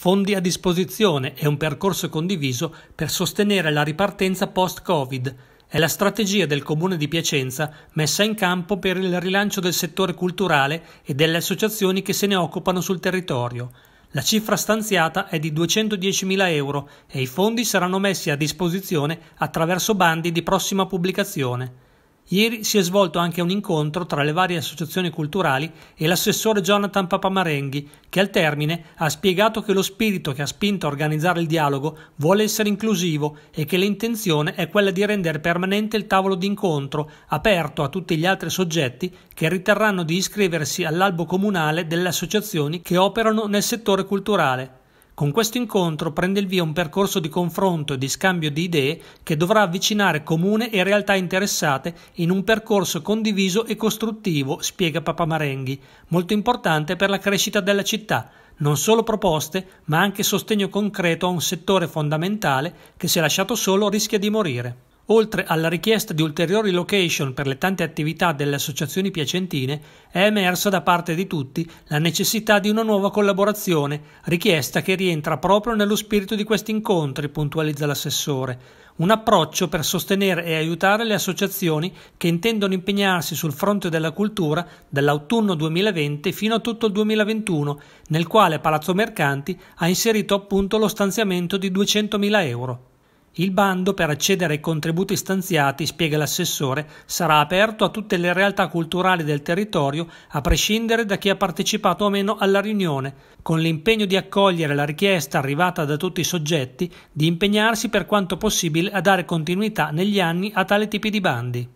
fondi a disposizione e un percorso condiviso per sostenere la ripartenza post-Covid. È la strategia del Comune di Piacenza messa in campo per il rilancio del settore culturale e delle associazioni che se ne occupano sul territorio. La cifra stanziata è di 210.000 euro e i fondi saranno messi a disposizione attraverso bandi di prossima pubblicazione. Ieri si è svolto anche un incontro tra le varie associazioni culturali e l'assessore Jonathan Papamarenghi, che al termine ha spiegato che lo spirito che ha spinto a organizzare il dialogo vuole essere inclusivo e che l'intenzione è quella di rendere permanente il tavolo d'incontro, aperto a tutti gli altri soggetti che riterranno di iscriversi all'albo comunale delle associazioni che operano nel settore culturale. Con questo incontro prende il via un percorso di confronto e di scambio di idee che dovrà avvicinare comune e realtà interessate in un percorso condiviso e costruttivo, spiega Papa Marenghi, molto importante per la crescita della città, non solo proposte, ma anche sostegno concreto a un settore fondamentale che se lasciato solo rischia di morire. Oltre alla richiesta di ulteriori location per le tante attività delle associazioni piacentine, è emersa da parte di tutti la necessità di una nuova collaborazione, richiesta che rientra proprio nello spirito di questi incontri, puntualizza l'assessore. Un approccio per sostenere e aiutare le associazioni che intendono impegnarsi sul fronte della cultura dall'autunno 2020 fino a tutto il 2021, nel quale Palazzo Mercanti ha inserito appunto lo stanziamento di 200.000 euro. Il bando per accedere ai contributi stanziati, spiega l'assessore, sarà aperto a tutte le realtà culturali del territorio, a prescindere da chi ha partecipato o meno alla riunione, con l'impegno di accogliere la richiesta arrivata da tutti i soggetti di impegnarsi per quanto possibile a dare continuità negli anni a tale tipi di bandi.